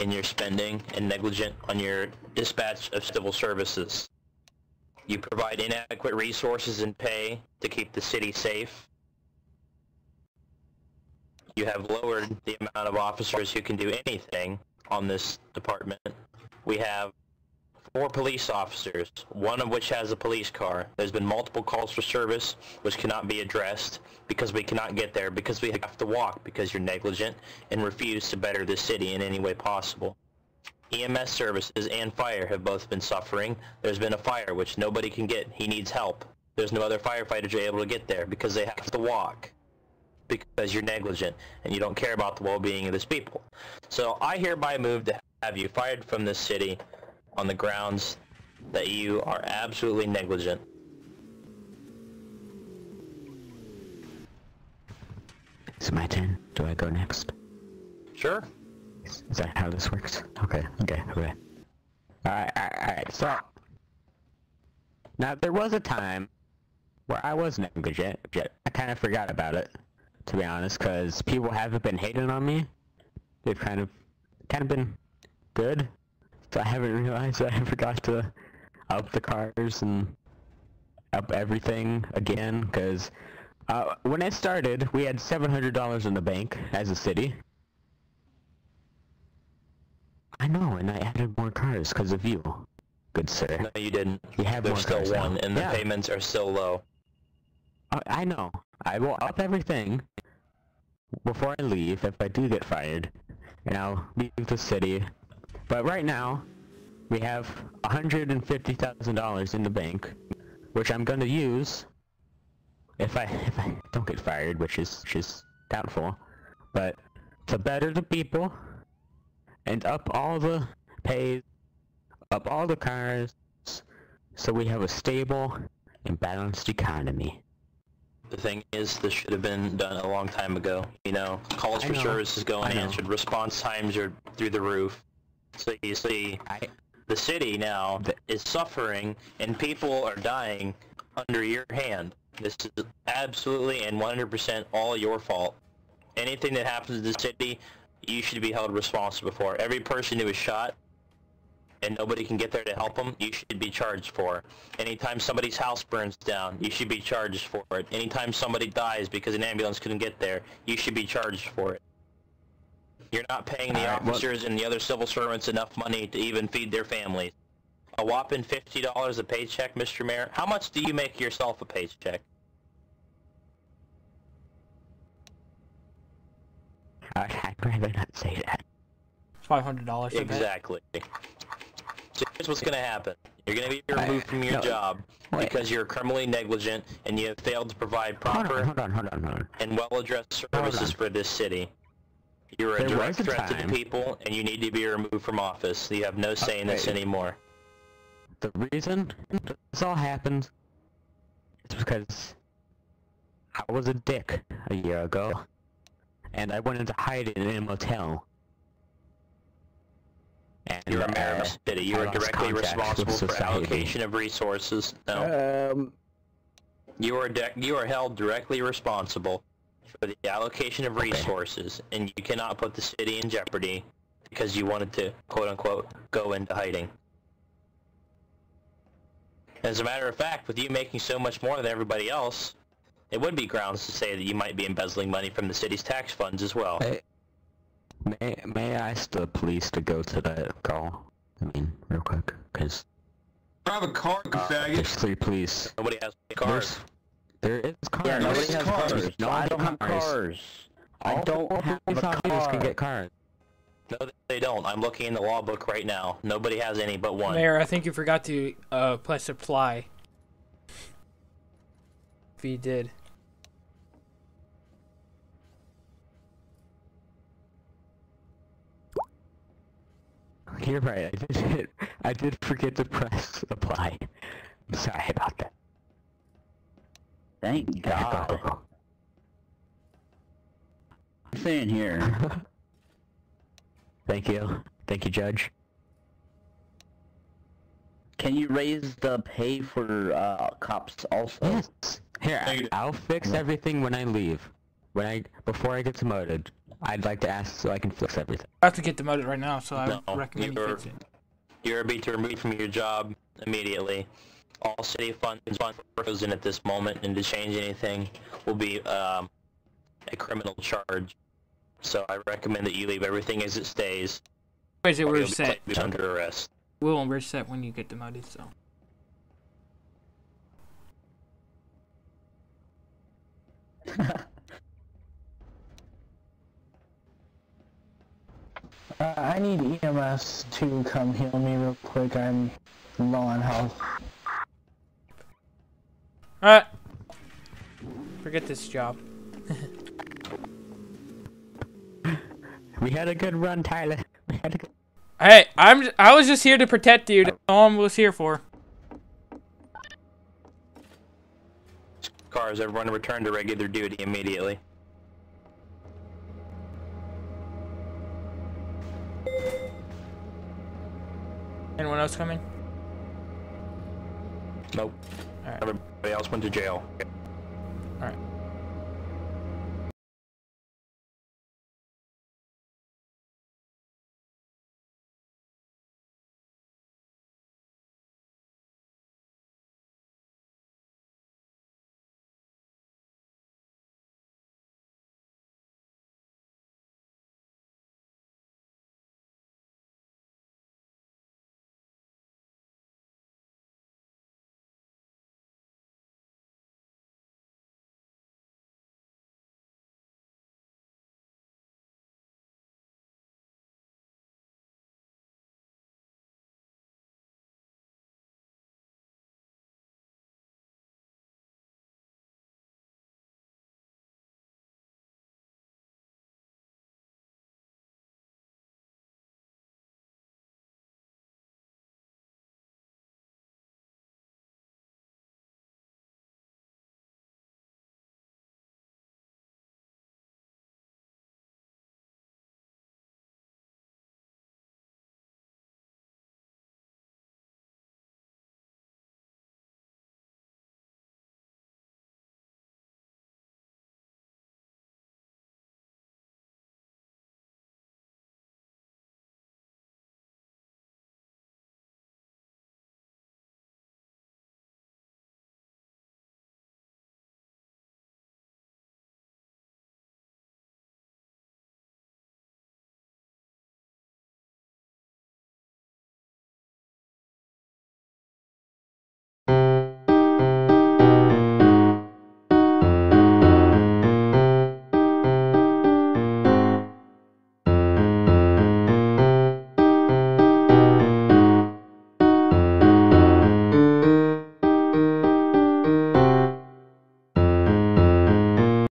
in your spending and negligent on your dispatch of civil services. You provide inadequate resources and pay to keep the city safe. You have lowered the amount of officers who can do anything on this department. We have four police officers, one of which has a police car. There's been multiple calls for service which cannot be addressed because we cannot get there because we have to walk because you're negligent and refuse to better the city in any way possible. EMS services and fire have both been suffering. There's been a fire which nobody can get. He needs help. There's no other firefighters are able to get there because they have to walk because you're negligent and you don't care about the well-being of this people. So I hereby move to have you fired from this city on the grounds that you are absolutely negligent. It's my turn. Do I go next? Sure. Is, is that how this works? Okay, okay, okay. Alright, alright, alright, so... Now, there was a time where I was negligent, I kind of forgot about it, to be honest, because people haven't been hating on me. They've kind of, kind of been good, so I haven't realized that I forgot to up the cars and up everything again, because uh, when I started, we had $700 in the bank as a city. I know, and I added more cars because of you, good sir. No, you didn't. You have There's still cars one, now. and the Yeah. payments are still low. I, I know. I will up everything before I leave if I do get fired, and I'll leave the city. But right now, we have $150,000 in the bank, which I'm gonna use if I if I don't get fired, which is which is doubtful. But to better the people and up all the pays, up all the cars, so we have a stable and balanced economy. The thing is, this should have been done a long time ago. You know, calls for know. services go I know. response times are through the roof. So you see, I the city now is suffering and people are dying under your hand. This is absolutely and 100% all your fault. Anything that happens to the city, you should be held responsible for. Every person who is shot and nobody can get there to help them, you should be charged for. Anytime somebody's house burns down, you should be charged for it. Anytime somebody dies because an ambulance couldn't get there, you should be charged for it. You're not paying the Alright, well- officers and the other civil servants enough money to even feed their families. A whopping fifty dollars a paycheck, Mr. Mayor. How much do you make yourself a paycheck? I I'd rather not say that. Five hundred dollars. Exactly. So here's what's gonna happen. You're gonna be removed from your no, job wait. because you're criminally negligent and you have failed to provide Hold proper on, hold on, hold on, hold on. and well-addressed services for this city. You're a There direct a threat to the people, and you need to be removed from office. You have no say in this anymore. The reason this all happened is because I was a dick a year ago, and I went into hiding in a motel. And, You're a mayor of uh, a city. You are directly responsible for allocation of resources. No, Um, you are de- you are held directly responsible for the allocation of resources, and you cannot put the city in jeopardy because you wanted to quote unquote go into hiding. As a matter of fact, with you making so much more than everybody else, it would be grounds to say that you might be embezzling money from the city's tax funds as well. Hey, may may I ask the police to go to that call? I mean, real quick, because Drive a car, you uh, faggot. there's three police. Nobody has cars. There's, there is cars. Yeah, nobody has cars. cars. No, I don't have cars. cars. I don't four have police a officers car. can get cars. No, they don't. I'm looking in the law book right now. Nobody has any but one. Mayor, I think you forgot to uh press apply. If you did. You're right. I did. I did forget to press apply. I'm sorry about that. Thank God. go, go. I'm saying here. Thank you. Thank you, Judge. Can you raise the pay for uh, cops also? Yes. Here, I, I'll fix everything when I leave. When I before I get demoted. I'd like to ask so I can fix everything. I have to get demoted right now, so I No, recommend you you're- fix it. You're being removed from your job immediately. All city funds funds frozen at this moment, and to change anything will be um, a criminal charge. So I recommend that you leave everything as it stays. Wait, it or we're be set. under arrest. We will reset when you get demoted, so. Uh, I need EMS to come heal me real quick. I'm low on health. Alright. Forget this job. We had a good run, Tyler. We had a good... Hey, I'm I was just here to protect you. That's all I was here for. Cars, everyone return to regular duty immediately. Anyone else coming? Nope. Alright. Everybody else went to jail.